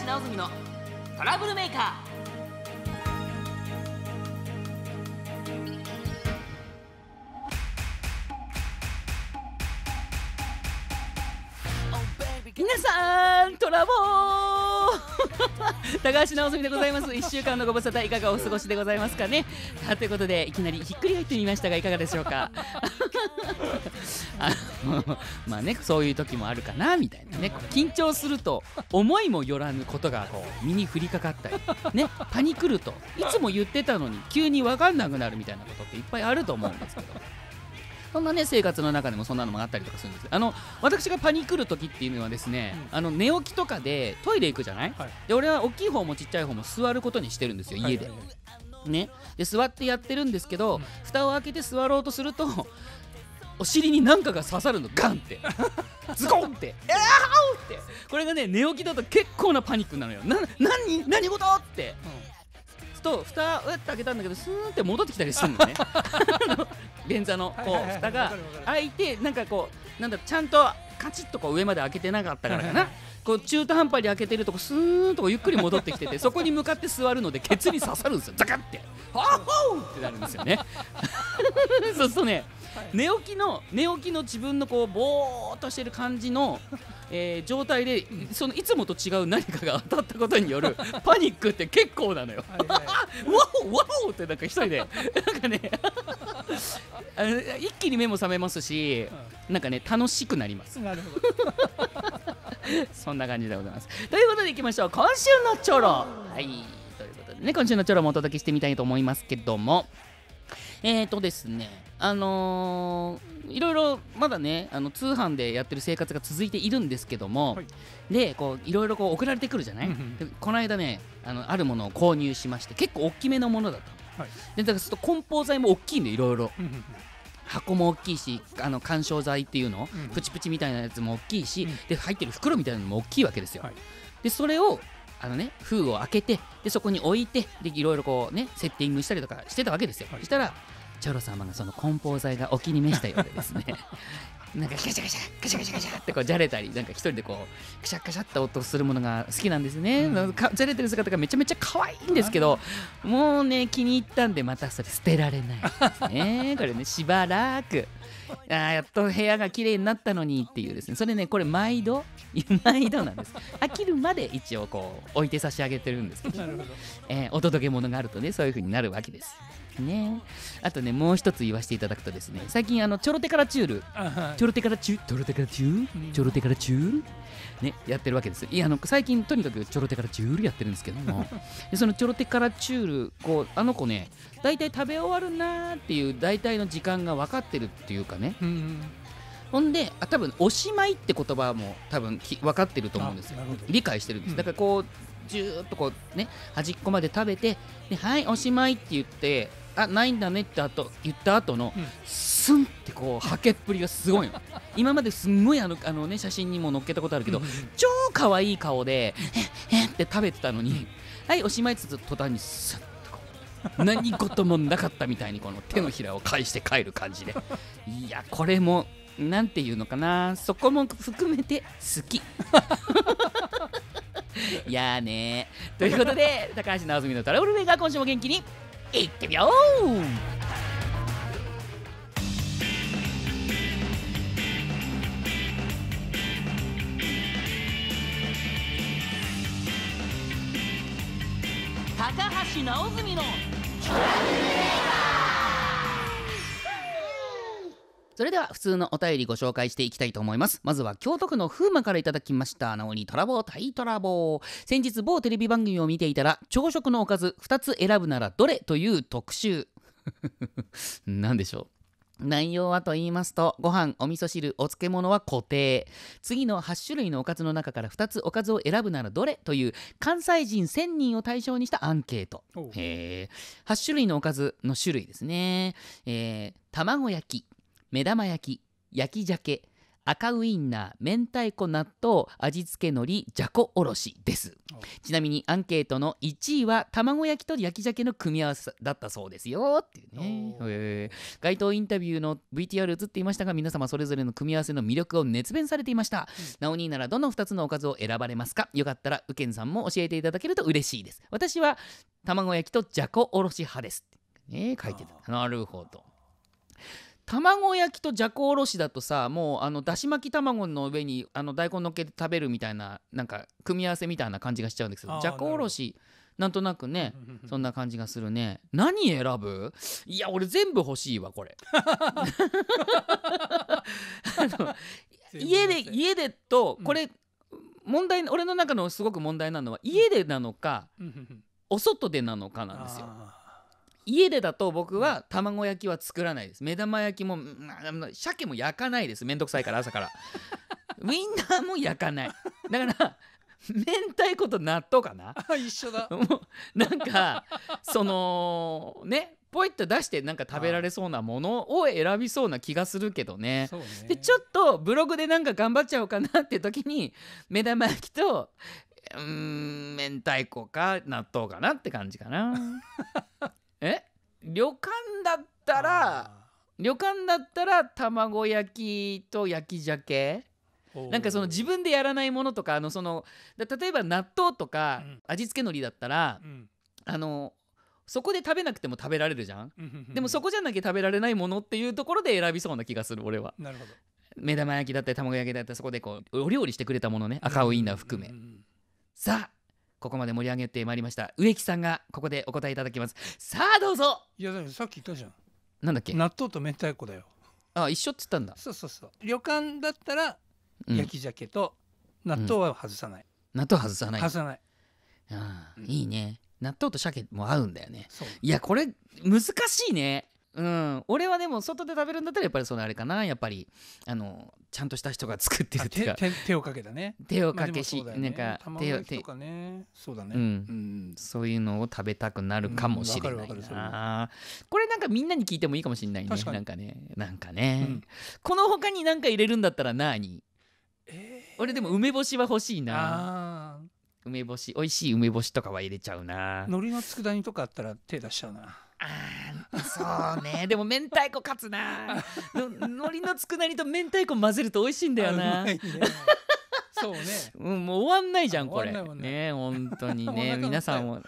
橋直澄のトラブルメーカー。皆さんトラボー。高橋直澄でございます。1週間のご無沙汰いかがお過ごしでございますかね。さあということでいきなりひっくり返ってみましたがいかがでしょうか。あのまあねそういう時もあるかなみたいなね。緊張すると思いもよらぬことがこう身に降りかかったりねパニクるといつも言ってたのに急に分かんなくなるみたいなことっていっぱいあると思うんですけどそんなね生活の中でもそんなのもあったりとかするんです。あの私がパニクる時っていうのはですね、あの寝起きとかでトイレ行くじゃない、はい。で俺は大きい方もちっちゃい方も座ることにしてるんですよ家で、はいはい。はいね。で座ってやってるんですけど、蓋を開けて座ろうとするとお尻に何かが刺さるの。ガンって。ズコンって「えーって。これがね寝起きだと結構なパニックなのよ。な何？何事？って。すると蓋をやって開けたんだけどスーンって戻ってきたりするのね。便座のこう蓋が開いてなんかこうなんだちゃんとカチッとこう上まで開けてなかったからかな。こう中途半端に開けてるとこスーンとゆっくり戻ってきててそこに向かって座るのでケツに刺さるんですよ。ザカって「ハーホー!」ってなるんですよね。そうするとね寝起きの寝起きの自分のこうぼーっとしてる感じの、えー状態でそのいつもと違う何かが当たったことによる パニックって結構なのよ。はいはい。ワオワオってなんか一人で なんかね一気に目も覚めますしなんかね楽しくなります。なるほど。そんな感じでございます。ということでいきましょう。今週のチョロ。はい。ということでね今週のチョロもお届けしてみたいと思いますけどもえーとですねあのーいろいろまだねあの通販でやってる生活が続いているんですけども、はい。でこういろいろこう送られてくるじゃない、この間ねあのあるものを購入しまして結構大きめのものだったのはい。でだからちょっと梱包材も大きいんでいろいろ。箱も大きいしあの緩衝材っていうの、うん。プチプチみたいなやつも大きいし、うん。で入ってる袋みたいなのも大きいわけですよ、はい。でそれをあのね封を開けてでそこに置いてでいろいろこうねセッティングしたりとかしてたわけですよ、はい。そしたらチョロ様がその梱包材がお気に召したようでですね。なんかガシャガシャガシャガシャガシャってこうじゃれたりなんか一人でこうカシャカシャって音するものが好きなんですね、うん。かじゃれてる姿がめちゃめちゃ可愛いんですけどもうね気に入ったんでまたそれ捨てられないですね。これねしばらくあーやっと部屋が綺麗になったのにっていうですね。それねこれ毎度 毎度なんです。飽きるまで一応こう置いて差し上げてるんですけど。えーお届け物があるとねそういう風になるわけです。ね。あとねもう一つ言わせていただくとですね最近あのチョロテカラチュール。あは。いチョロテカラチュチョロテカラチューうん。チョロテカラチュール？ねやってるわけです。いやあの最近とにかくチョロテカラチュールやってるんですけども。でそのチョロテカラチュールこうあの子ね大体食べ終わるなーっていう大体の時間が分かってるっていうかねうんうん。ほんであ多分おしまいって言葉も多分き分かってると思うんですよ。理解してるんです、うん。だからこうじゅーっとこうね端っこまで食べてではいおしまいって言ってあないんだねって後言った後の、うん。スンってこうはけっぷりがすごいの。今まですんごいあのあのね写真にも載っけたことあるけど、うん超可愛い顔でええって食べてたのにはいおしまいっつつ途端にスッとこう 何事もなかったみたいにこの手のひらを返して帰る感じで。いやこれもなんていうのかな。そこも含めて好き。い やーね。ーということで高橋直澄のトラブルメーカー今週も元気にいってみよう。高橋直澄のそれでは普通のお便りご紹介していきたいと思います。まずは京都府の風磨からいただきました。なおにトラボータイトラボー。先日某テレビ番組を見ていたら朝食のおかず2つ選ぶならどれという特集。何でしょう？内容はと言いますとご飯お味噌汁お漬物は固定。次の8種類のおかずの中から2つおかずを選ぶならどれという関西人1000人を対象にしたアンケート。へー。8種類のおかずの種類ですね、えー卵焼き目玉焼き焼き鮭赤ウインナー明太子納豆味付け海苔じゃこおろしです。お。ちなみにアンケートの1位は卵焼きと焼き鮭の組み合わせだったそうですよ。っていうね。おー。街頭インタビューの VTR 映っていましたが皆様それぞれの組み合わせの魅力を熱弁されていました、なおにならどの2つのおかずを選ばれますか？よかったらうけんさんも教えていただけると嬉しいです。私は卵焼きとじゃこおろし派です。書いてた。なるほど卵焼きとじゃこおろしだとさもうあのだし巻き卵の上にあの大根のっけて食べるみたいななんか組み合わせみたいな感じがしちゃうんですけどじゃこおろしなんとなくねそんな感じがするね。何選ぶ？いや俺全部欲しいわこれ。家で家でとうん。これ問題俺の中のすごく問題なのは家でなのかお外でなのかなんですよ。あ家でだと僕は卵焼きは作らないです。目玉焼きも鮭も焼かないです。めんどくさいから朝から。ウインナーも焼かない。だから明太子と納豆かな。ー一緒だ。もうなんかそのねポイッと出してなんか食べられそうなものを選びそうな気がするけどね。ね。でちょっとブログでなんか頑張っちゃおうかなって時に目玉焼きとうーん明太子か納豆かなって感じかな え？旅館だったらあ旅館だったら卵焼きと焼き鮭？ー。なんかその自分でやらないものとかあのそのだ例えば納豆とかうん。味付け海苔だったらうん。あのそこで食べなくても食べられるじゃん？でもそこじゃなきゃ食べられないものっていうところで選びそうな気がする俺は。なるほど。目玉焼きだったり卵焼きだったりそこでこうお料理してくれたものね。赤ウインナー含め。さあここまで盛り上げてまいりました。植木さんがここでお答えいただきます。さあどうぞ。いやさっき言ったじゃん。なんだっけ？納豆と明太子だよ。あ一緒っつったんだ、そうそうそう。旅館だったらうん。焼き鮭と納豆は外さない、納豆外さない。外さない。ああうんいいね。納豆と鮭も合うんだよね。いやこれ難しいねうん。俺はでも外で食べるんだったらやっぱりそのあれかなやっぱり。あのちゃんとした人が作ってるあっていうか。手をかけたね。手をかけし、そうだよね。なんか卵手を手ね。そうだね。うん。うん。そういうのを食べたくなるかもしれないうんこれなんかみんなに聞いてもいいかもしれないね。なんかね。なんかね、うん。この他に何か入れるんだったら何えー。俺でも梅干しは欲しいな。あ梅干し美味しい梅干しとかは入れちゃうな。ー海苔の佃煮とかあったら手出しちゃうなあーそうね。でも明太子勝つな。の海苔の佃煮と明太子混ぜると美味しいんだよな。そうね。うん、もう終わんないじゃんこれ。ね。本当におね腹皆さんも。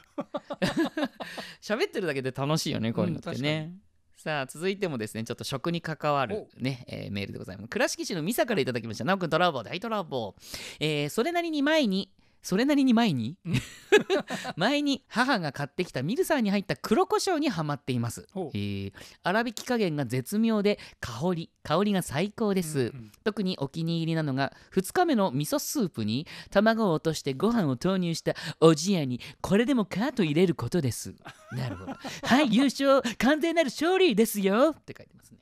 喋ってるだけで楽しいよねこういうのってうんさあ続いてもですねちょっと食に関わるね、えーメールでございます。倉敷市のミサからいただきました。なおくんトラボー大トラボー、えーそれなりに前にそれなりに前に？前に母が買ってきたミルサーに入った黒胡椒にはまっています、えー。粗挽き加減が絶妙で香り香りが最高です、うんうん特にお気に入りなのが2日目の味噌スープに卵を落としてご飯を投入したおじやにこれでもかと入れることです。なるほど。はい優勝完全なる勝利ですよ。って書いてますね。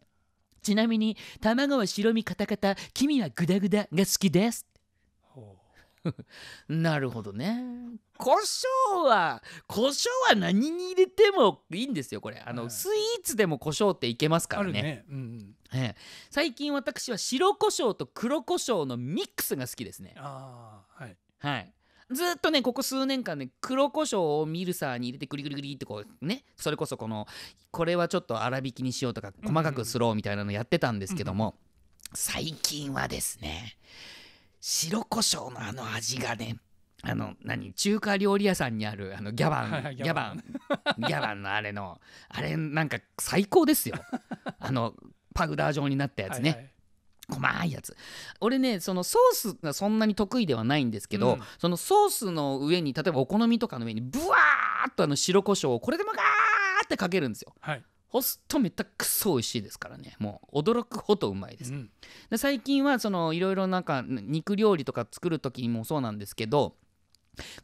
ちなみに卵は白身カタカタ黄身はグダグダが好きです。ほ なるほどね。胡椒は胡椒は何に入れてもいいんですよこれ。あの、はい。スイーツでも胡椒っていけますからね。ね。うん最近私は白胡椒と黒胡椒のミックスが好きですね。はい。はい。ずっとねここ数年間ね黒胡椒をミルサーに入れてグリグリグリってこうねそれこそこのこれはちょっと粗挽きにしようとか細かくスローみたいなのやってたんですけども、最近はですね白胡椒のあの味がねあの何中華料理屋さんにあるあのギャバン、はいはいギャバン。ギャバン。のあれのあれなんか最高ですよ。あのパウダー状になったやつね、はいはい。細いやつ。俺ねそのソースがそんなに得意ではないんですけど、うん。そのソースの上に例えばお好みとかの上にブワーっとあの白胡椒をこれでもガーってかけるんですよ。はいほすとめったくそ美味しいですからね。もう驚くほどうまいです、うん。で最近はそのいろいろなんか肉料理とか作る時もそうなんですけど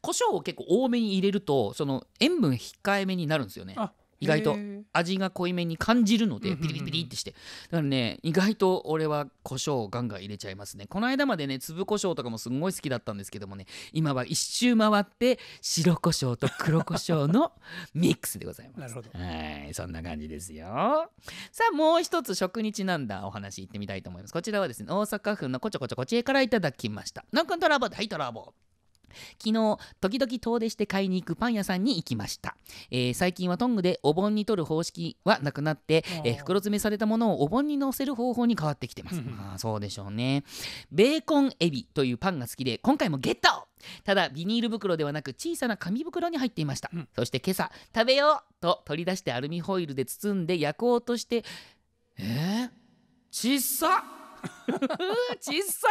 胡椒を結構多めに入れるとその塩分控えめになるんですよね。あ意外と味が濃いめに感じるのでピリピリピリってして。だからね意外と俺は胡椒をガンガン入れちゃいますね。この間までね粒胡椒とかもすんごい好きだったんですけどもね今は一周回って白胡椒と黒胡椒の ミックスでございます。なるほど。はいそんな感じですよ。さあもう一つ食にちなんだお話行ってみたいと思います。こちらはですね大阪府のこちょこちょこちえからいただきました。なんかトラボはいトラボ昨日時々遠出して買いに行くパン屋さんに行きました、えー最近はトングでお盆に取る方式はなくなって、えー袋詰めされたものをお盆に乗せる方法に変わってきてます、あそうでしょうね。ベーコンエビというパンが好きで今回もゲット。ただビニール袋ではなく小さな紙袋に入っていました、うん。そして今朝食べようと取り出してアルミホイルで包んで焼こうとしてえー、ちっさ？ちっさ？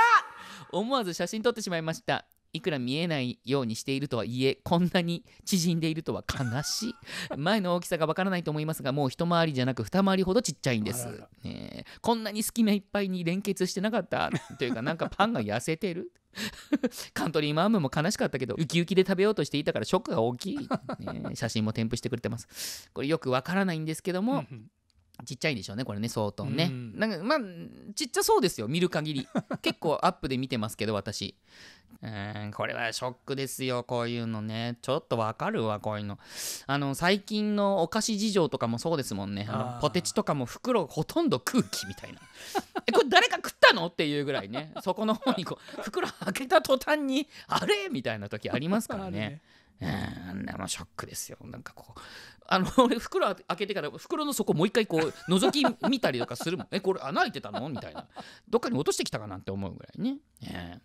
思わず写真撮ってしまいましたいくら見えないようにしているとはいえこんなに縮んでいるとは悲しい。前の大きさがわからないと思いますがもう一回りじゃなく二回りほどちっちゃいんです。ねえ。こんなに隙間いっぱいに連結してなかった？というかなんかパンが痩せてる？カントリーマームも悲しかったけどウキウキで食べようとしていたからショックが大きい、ねえ。写真も添付してくれてます。これよくわからないんですけども、ちっちゃいでしょうねこれね相当ね、うん。なんかまあちっちゃそうですよ見る限り。結構アップで見てますけど私。うーんこれはショックですよこういうのね。ちょっとわかるわこういうの。あの最近のお菓子事情とかもそうですもんね。あのポテチとかも袋ほとんど空気みたいな。えこれ誰か食ったの？っていうぐらいね。そこの方にこう袋開けた途端にあれ？みたいな時ありますからねうん。あショックですよ。なんかこう。あの俺袋開けてから袋の底もう一回こう覗き見たりとかするもん。えこれ穴開いてたの？みたいな。どっかに落としてきたかなって思うぐらいね、え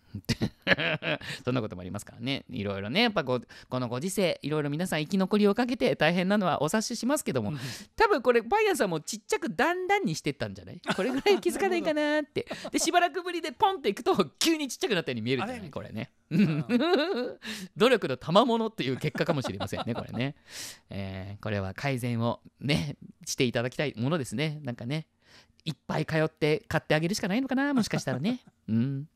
え そんなこともありますからね。いろいろね。やっぱこうこのご時世いろいろ皆さん生き残りをかけて大変なのはお察ししますけどもうん。多分これパン屋さんもちっちゃくだんだんにしてったんじゃない？これぐらい気づかないかなって。でしばらくぶりでポンっていくと急にちっちゃくなったように見えるんじゃない？これね。ん。努力の賜物っていう結果かもしれませんねこれね、えーこれは改善をねしていただきたいものですね。なんかねいっぱい通って買ってあげるしかないのかな？もしかしたらね。うん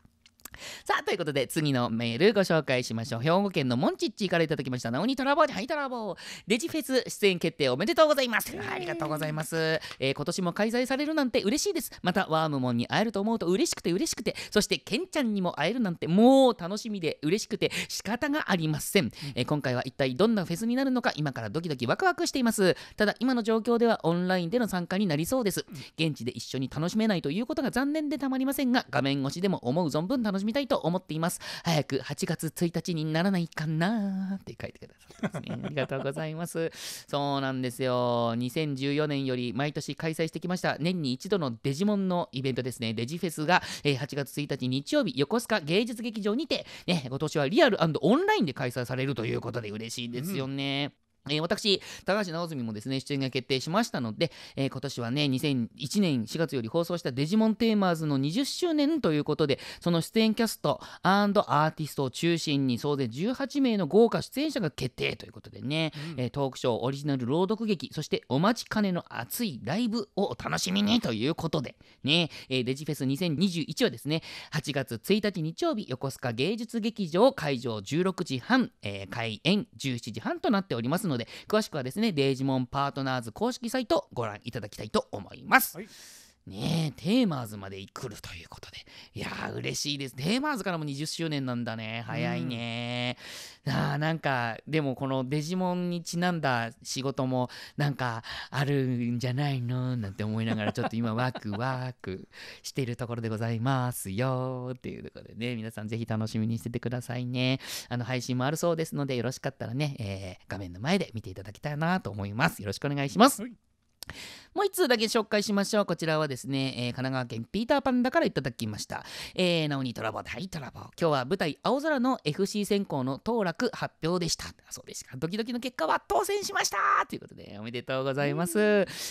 さあということで次のメールご紹介しましょう。兵庫県のモンチッチからいただきました。なおにトラボーはいトラボー。デジフェス出演決定おめでとうございます。ありがとうございます、えー今年も開催されるなんて嬉しいです。またワームモンに会えると思うと嬉しくて嬉しくて。そしてケンちゃんにも会えるなんてもう楽しみで嬉しくて。仕方がありません、えー今回は一体どんなフェスになるのか。今からドキドキワクワクしています。ただ今の状況ではオンラインでの参加になりそうです。現地で一緒に楽しめないということが残念でたまりませんが画面越しでも思う存分楽しみたいと思っています。早く8月1日にならないかなって書いてくださってますね。ありがとうございます。そうなんですよ。2014年より毎年開催してきました年に一度のデジモンのイベントですね。デジフェスが、え8月1日日曜日横須賀芸術劇場にて、ね、今年はリアルオンラインで開催されるということで嬉しいですよね、えー私、高橋直澄もですね、出演が決定しましたので、えー今年はね、2001年4月より放送したデジモンテーマーズの20周年ということで、その出演キャストアーティストを中心に総勢18名の豪華出演者が決定ということでね、うん。えートークショー、オリジナル朗読劇、そしてお待ちかねの熱いライブをお楽しみにということで、ね、えーデジフェス2021はですね、8月1日日曜日、横須賀芸術劇場会場16時半、えー開演17時半となっておりますので、詳しくはですね、デージモンパートナーズ公式サイトご覧いただきたいと思います。はいねえ、テーマーズまで来るということで。いやー、嬉しいです。テーマーズからも20周年なんだね。早いね。あーなんか、でもこのデジモンにちなんだ仕事もなんかあるんじゃないの？なんて思いながら、ちょっと今ワクワクしているところでございますよ。っていうところでね、皆さんぜひ楽しみにしててくださいね。あの、配信もあるそうですので、よろしかったらね、えー画面の前で見ていただきたいなと思います。よろしくお願いします。はいもう一通だけ紹介しましょう。こちらはですね、えー神奈川県ピーターパンダからいただきました。えー、なおにトラボはいトラボ。今日は舞台青空の FC 選考の当落発表でした。そうですか。ドキドキの結果は当選しましたということで、おめでとうございます。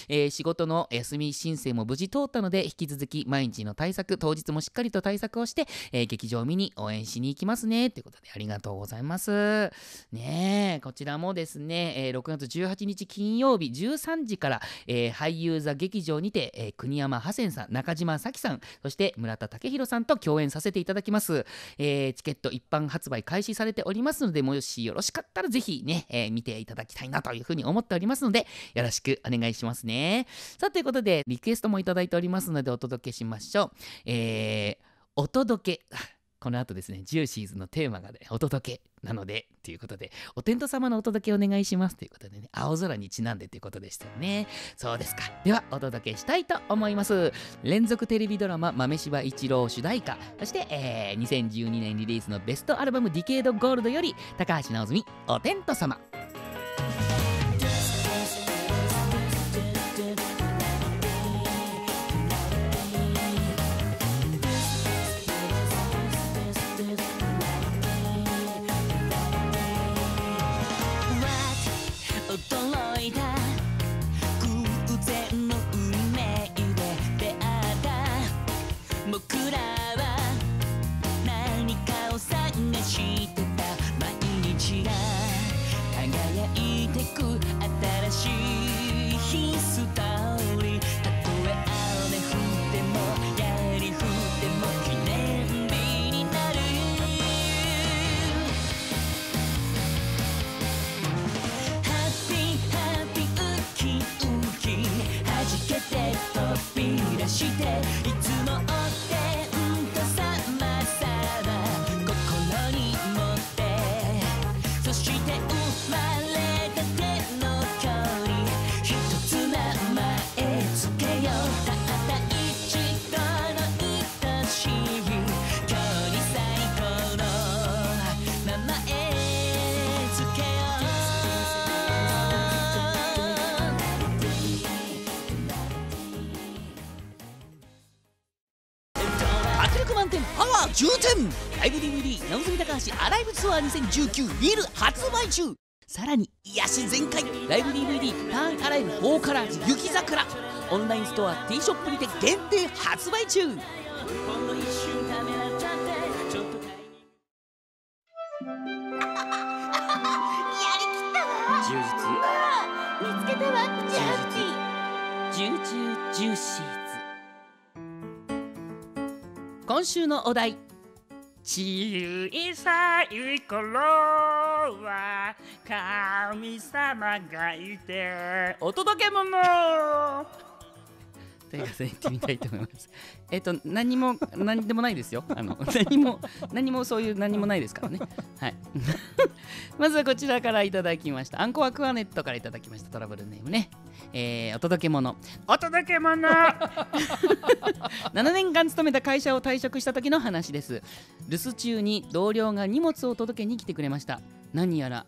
えー仕事の休み申請も無事通ったので、引き続き毎日の対策、当日もしっかりと対策をして、えー劇場を見に応援しに行きますね。ということで、ありがとうございます。ねえ、こちらもですね、えー6月18日金曜日13時から、えー俳優座劇場にて、えー国山ハセンさん中島咲さんそして村田武弘さんと共演させていただきます、えーチケット一般発売開始されておりますのでもしよろしかったらぜひね、えー見ていただきたいなというふうに思っておりますのでよろしくお願いしますね。さあということでリクエストもいただいておりますのでお届けしましょう。えーお届け。この後ですね、ジューシーズのテーマがね、お届けなので、ということで、お天道様のお届けお願いしますということでね、青空にちなんでということでしたよね。そうですか。では、お届けしたいと思います。連続テレビドラマ、豆柴一郎主題歌、そして、えー2012年リリースのベストアルバム、ディケードゴールドより、高橋直澄、お天道様。2019ビール発売中。さらに癒し全開。ライブ DVD ターンアライブ4カラーズ雪桜。オンラインストア T ショップにて限定発売中。充実。見つけたわ。ジャッジ。ジュージュージューシーズ。今週のお題小さい頃は神様がいてお届け物ということで言ってみたいと思います。えっと何も何でもないですよ。あの 何も何もそういう何もないですからね。はい。まずはこちらからいただきました。アンコアクアネットからいただきましたトラブルネームね。えーお届け物。お届け物7年間勤めた会社を退職した時の話です留守中に同僚が荷物を届けに来てくれました何やら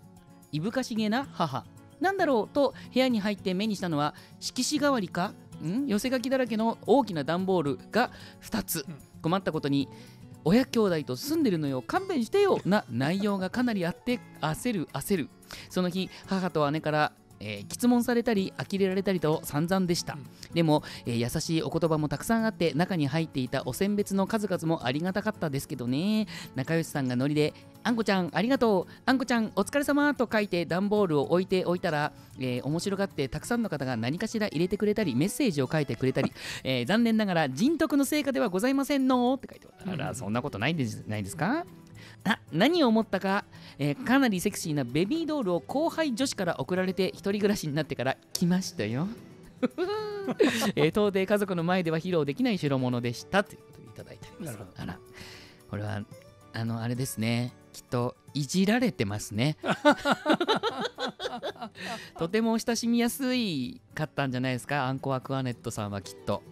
いぶかしげな母なんだろうと部屋に入って目にしたのは色紙代わりかん？寄せ書きだらけの大きな段ボールが2つ。困ったことに親兄弟と住んでるのよ。勘弁してよ。な内容がかなりあって焦る焦る。その日母と姉から、えー、質問されたり呆れられたりと散々でした、でも、えー優しいお言葉もたくさんあって中に入っていたお選別の数々もありがたかったですけどね。仲良しさんがノリで「あんこちゃんありがとうあんこちゃんお疲れ様と書いて段ボールを置いておいたら、えー面白がってたくさんの方が何かしら入れてくれたりメッセージを書いてくれたり、えー残念ながら人徳の成果ではございませんのって書いてある。あらそんなことないんですないですか？あ何を思ったか、えーかなりセクシーなベビードールを後輩女子から送られて一人暮らしになってから来ましたよ。えー到底家族の前では披露できない代物でしたということでいただいておりますなるほ。あら、これはあのあれですね。きっといじられてますね。とても親しみやすいかったんじゃないですか、アンコアクアネットさんはきっと。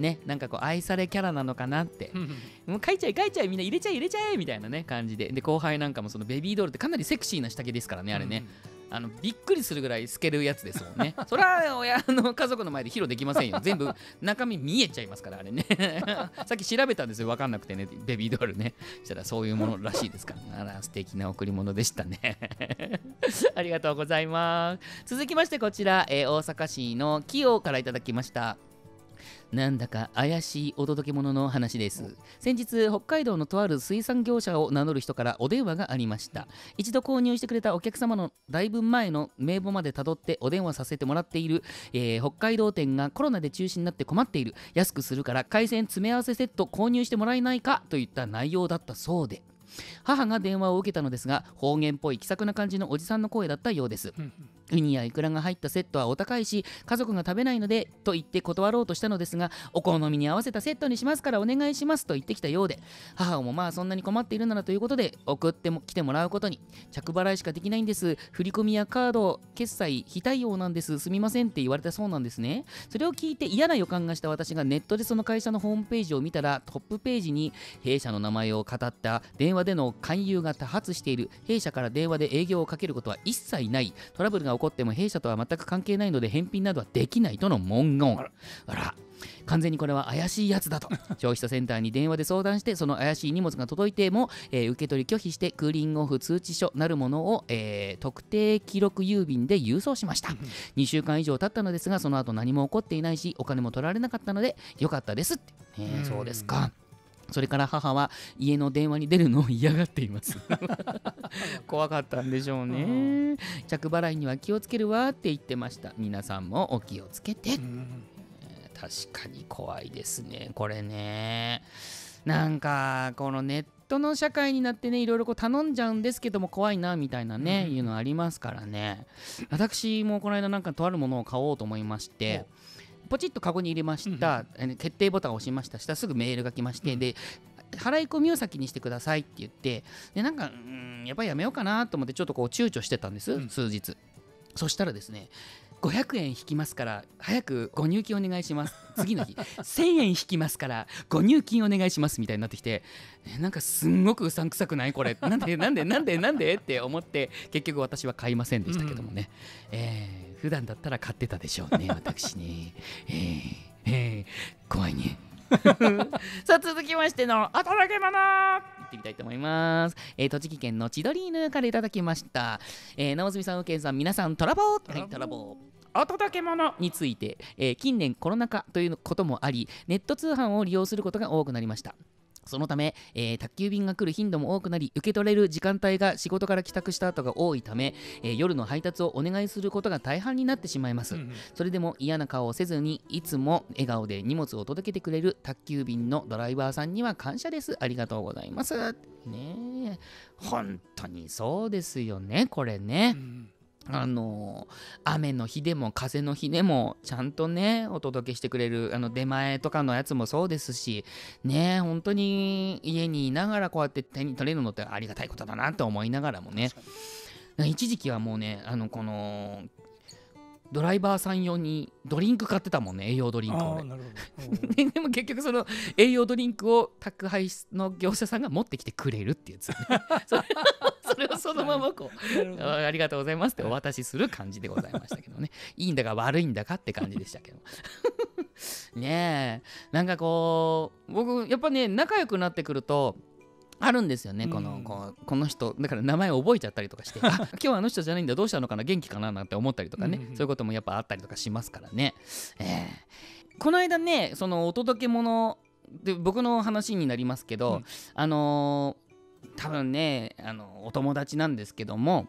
ね、なんかこう愛されキャラなのかなって。もう書いちゃえ書いちゃえみんな入れちゃえ入れちゃえみたいなね感じで。で後輩なんかもそのベビードールってかなりセクシーな下着ですからねあれね、あのびっくりするぐらい透けるやつですもんね。それは親の家族の前で披露できませんよ。全部中身見えちゃいますからあれね。さっき調べたんですよ分かんなくてね。ベビードールね。そしたらそういうものらしいですから。あら素敵な贈り物でしたね。ありがとうございます。続きましてこちら、えー大阪市のキヨからいただきましたなんだか怪しいお届け物の話です。先日北海道のとある水産業者を名乗る人からお電話がありました。一度購入してくれたお客様のだいぶ前の名簿までたどってお電話させてもらっている、えー北海道店がコロナで中止になって困っている。安くするから海鮮詰め合わせセット購入してもらえないか？といった内容だったそうで。母が電話を受けたのですが方言っぽい気さくな感じのおじさんの声だったようです。ウニやイクラが入ったセットはお高いし家族が食べないのでと言って断ろうとしたのですがお好みに合わせたセットにしますからお願いしますと言ってきたようで母もまあそんなに困っているならということで送っても来てもらうことに。着払いしかできないんです振り込みやカード決済非対応なんです。すみませんって言われたそうなんですね。それを聞いて嫌な予感がした私がネットでその会社のホームページを見たらトップページに弊社の名前を語った電話での勧誘が多発している。弊社から電話で営業をかけることは一切ない。トラブルが起こっても弊社とは全く関係ないので返品などはできないとの文言。あら。あら。完全にこれは怪しいやつだと。消費者センターに電話で相談してその怪しい荷物が届いても、えー受け取り拒否してクーリングオフ通知書なるものを、えー特定記録郵便で郵送しました。2週間以上経ったのですがその後何も起こっていないしお金も取られなかったのでよかったですって、ねうん。そうですかそれから母は家の電話に出るのを嫌がっています。怖かったんでしょうね。着払いには気をつけるわって言ってました。皆さんもお気をつけて。うん。確かに怖いですね。これね。なんかこのネットの社会になってねいろいろこう頼んじゃうんですけども怖いなみたいなね、うん。いうのありますからね。私もこの間なんかとあるものを買おうと思いましてポチッとカゴに入れました、えー決定ボタンを押しました。したらすぐメールが来まして、で払い込みを先にしてくださいって言ってでなんかうーんやっぱりやめようかなと思ってちょっとこう躊躇してたんです、うん。数日。そしたらですね500円引きますから早くご入金お願いします。次の日。1000円引きますからご入金お願いしますみたいになってきてえなんかすんごくうさんくさくないこれ。なんでなんでなんでなんで？って思って結局私は買いませんでしたけどもね、えー普段だったら買ってたでしょうね 私ねえーえー怖いね。さあ続きましてのお届け物行ってみたいと思います、えー栃木県の千鳥犬からいただきました、えー、直住さん、右健さん、皆さん、トラボー。はい、トラボーお届け物について、えー近年コロナ禍ということもありネット通販を利用することが多くなりました。そのため、えー宅急便が来る頻度も多くなり受け取れる時間帯が仕事から帰宅した後が多いため、えー夜の配達をお願いすることが大半になってしまいます、うんそれでも嫌な顔をせずにいつも笑顔で荷物を届けてくれる宅急便のドライバーさんには感謝です。ありがとうございます。ねえ。本当にそうですよねこれね、うんあの雨の日でも風の日でもちゃんとねお届けしてくれるあの出前とかのやつもそうですしね本当に家にいながらこうやって手に取れるのってありがたいことだなと思いながらもね。一時期はもうねあのこのドライバーさん用にドリンク買ってたもんね栄養ドリンクをねで でも結局その栄養ドリンクを宅配の業者さんが持ってきてくれるっていうやつ、ね、それそれをそのままこうありがとうございますってお渡しする感じでございましたけどね。いいんだか悪いんだかって感じでしたけど。ねえ。なんかこう僕やっぱね仲良くなってくるとあるんですよね、このうんこうこの人。だから名前覚えちゃったりとかして あ今日はあの人じゃないんだどうしたのかな元気かななんて思ったりとかね、うんうんうん。そういうこともやっぱあったりとかしますからね、ええ。この間ねそのお届け物で僕の話になりますけど、うん。あのー多分ねあのお友達なんですけども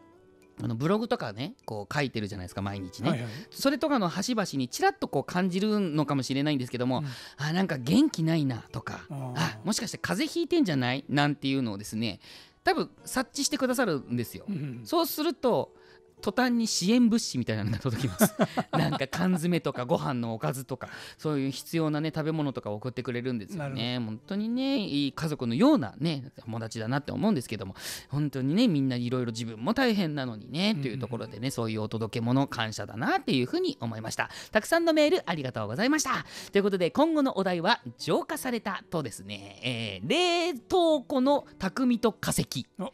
あのブログとかねこう書いてるじゃないですか毎日ね、はいはい。それとかの端々にちらっとこう感じるのかもしれないんですけども、うん。あなんか元気ないなとかあもしかして風邪ひいてんじゃない？なんていうのをですね多分察知してくださるんですよ。うん。そうすると途端に支援物資みたいなのが届きます。なんか缶詰とかご飯のおかずとかそういう必要なね食べ物とか送ってくれるんですよね。本当にねいい家族のようなね友達だなって思うんですけども本当にねみんないろいろ自分も大変なのにねというところでねそういうお届け物感謝だなっていうふうに思いました。たくさんのメールありがとうございました。ということで今後のお題は浄化されたとですね、えー冷凍庫の匠と化石。お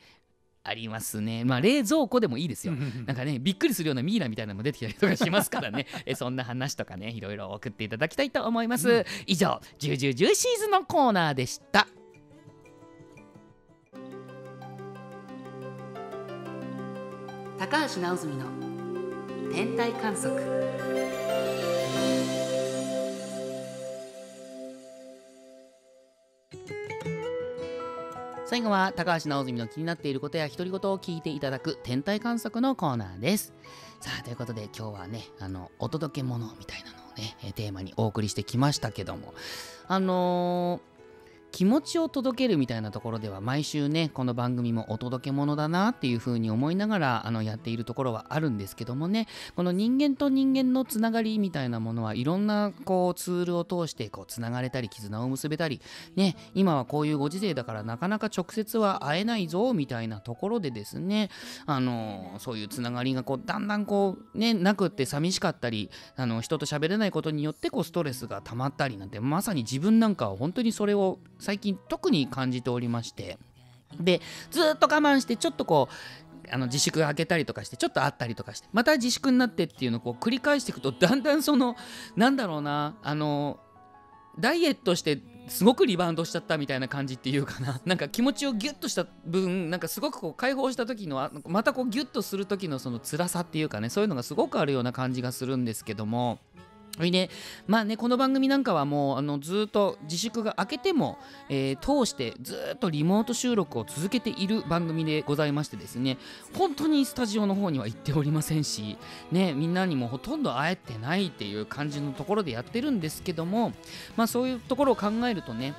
ありますね。まあ冷蔵庫でもいいですよ。なんかねびっくりするようなミイラみたいなのも出てきたりとかしますからね。えそんな話とかねいろいろ送っていただきたいと思います、うん。以上「ジュジュジュシーズ」のコーナーでした。高橋直澄の天体観測最後は高橋直澄の気になっていることや独り言を聞いていただく天体観測のコーナーです。さあということで今日はねあのお届け物みたいなのをねテーマにお送りしてきましたけどもあのー気持ちを届けるみたいなところでは毎週ねこの番組もお届け物だなっていう風に思いながらあのやっているところはあるんですけどもね。この人間と人間のつながりみたいなものはいろんなこうツールを通してこうつながれたり絆を結べたり。ね今はこういうご時世だからなかなか直接は会えないぞみたいなところでですねあのそういうつながりがこうだんだんこうねなくって寂しかったりあの人と喋れないことによってこうストレスが溜まったりなんてまさに自分なんかは本当にそれを最近特に感じておりましてでずっと我慢してちょっとこうあの自粛開けたりとかしてちょっと会ったりとかしてまた自粛になってっていうのをこう繰り返していくとだんだんそのなんだろうなあのダイエットしてすごくリバウンドしちゃったみたいな感じっていうかな なんか気持ちをギュッとした分なんかすごくこう解放した時のまたこうギュッとする時のその辛さっていうかねそういうのがすごくあるような感じがするんですけどもそれでまあねこの番組なんかはもうあのずっと自粛が明けても、えー通してずっとリモート収録を続けている番組でございましてですね本当にスタジオの方には行っておりませんしねみんなにもほとんど会えてないっていう感じのところでやってるんですけどもまあそういうところを考えるとね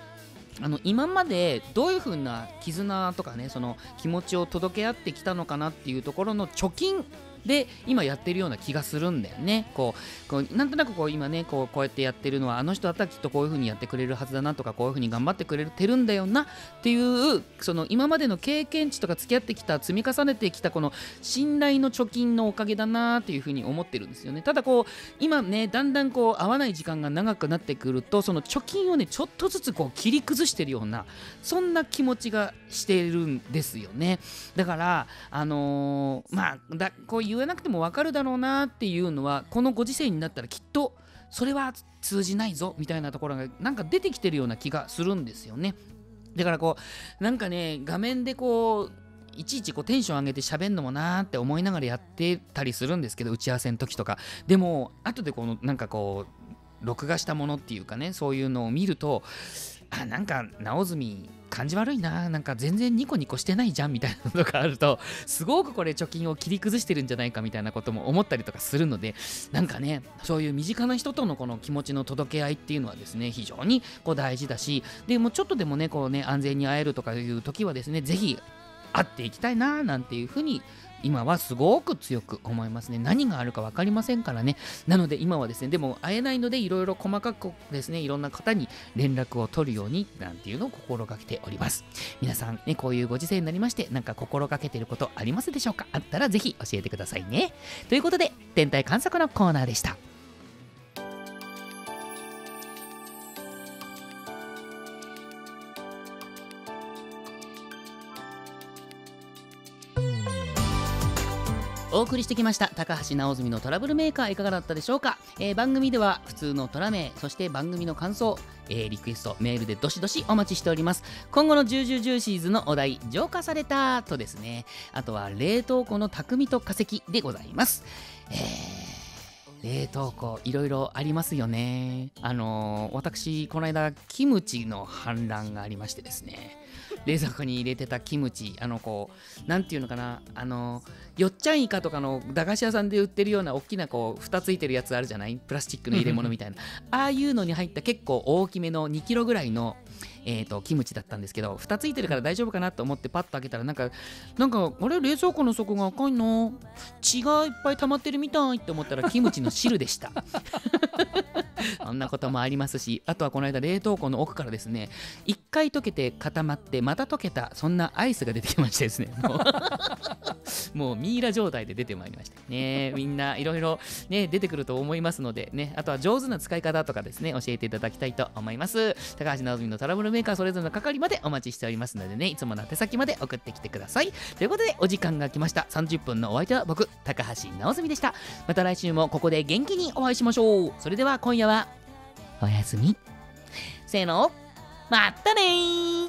あの今までどういう風な絆とかねその気持ちを届け合ってきたのかなっていうところの貯金で今やってるような気がするんだよね。こうこうなんとなくこう今ねこうこうやってやってるのはあの人だったらきっとこういう風にやってくれるはずだなとかこういう風に頑張ってくれてるんだよなっていうその今までの経験値とか付き合ってきた積み重ねてきたこの信頼の貯金のおかげだなっていう風に思ってるんですよね。ただこう今ねだんだんこう会わない時間が長くなってくるとその貯金をねちょっとずつこう切り崩してるようなそんな気持ちがしてるんですよね。だからあのーまあだこう言わなくても分かるだろうなっていうのはこのご時世になったらきっとそれは通じないぞみたいなところがなんか出てきてるような気がするんですよね。だからこうなんかね画面でこういちいちこうテンション上げて喋んのもなーって思いながらやってたりするんですけど打ち合わせの時とか。でも後でこのなんかこう録画したものっていうかねそういうのを見るとあなんか直澄感じ悪いな。なんか全然ニコニコしてないじゃんみたいなのがあるとすごくこれ貯金を切り崩してるんじゃないかみたいなことも思ったりとかするのでなんかねそういう身近な人とのこの気持ちの届け合いっていうのはですね非常にこう大事だしでもちょっとでもねこうね安全に会えるとかいう時はですね是非会っていきたいななんていうふうに今はすごく強く思いますね。何があるか分かりませんからね。なので今はですねでも会えないのでいろいろ細かくですねいろんな方に連絡を取るようになんていうのを心がけております。皆さんねこういうご時世になりましてなんか心がけてることありますでしょうか？あったらぜひ教えてくださいね。ということで天体観測のコーナーでした。お送りしてきました高橋直澄のトラブルメーカーいかがだったでしょうか、えー番組では普通のトラ名そして番組の感想えーリクエストメールでどしどしお待ちしております。今後のジュージュージューシーズのお題浄化されたとですね。あとは冷凍庫の匠と化石でございます。えー冷凍庫いろいろありますよね。あのー私この間キムチの反乱がありましてですね。冷蔵庫に入れてたキムチあのこうなんていうのかなあのよっちゃんイカとかの駄菓子屋さんで売ってるような大きなこう蓋ついてるやつあるじゃない？プラスチックの入れ物みたいな。ああいうのに入った結構大きめの2キロぐらいのえー、とキムチだったんですけど蓋ついてるから大丈夫かなと思ってパッと開けたらなんかなんかあれ？冷蔵庫の底が赤いの？血がいっぱい溜まってるみたいって思ったらキムチの汁でした。そんなこともありますしあとはこの間冷凍庫の奥からですね一回溶けて固まってまた溶けたそんなアイスが出てきましてですね。もうもうミイラ状態で出てまいりました。ねみんないろいろね出てくると思いますのでねあとは上手な使い方とかですね教えていただきたいと思います。高橋直澄のトラブルメーカーそれぞれの係までお待ちしておりますのでねいつもの手先まで送ってきてください。ということでお時間が来ました。30分のお相手は僕高橋直澄でしたまた来週もここで元気にお会いしましょう。それでは今夜はおやすみ。せーの。まったねー。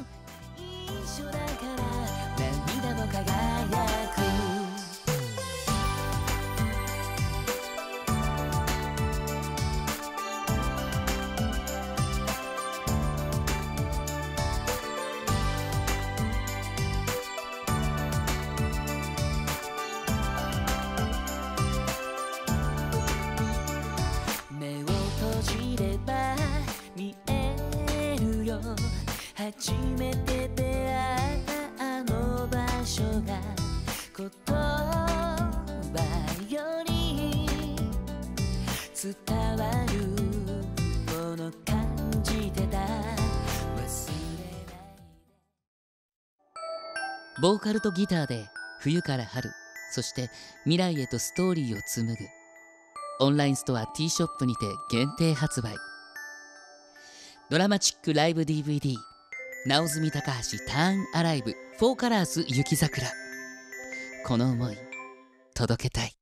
ボーカルとギターで冬から春そして未来へとストーリーを紡ぐ。オンラインストア T ショップにて限定発売。ドラマチックライブ DVD 直住高橋ターンアライブ4カラーズ雪桜。この思い届けたい。